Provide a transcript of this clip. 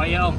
khỏi không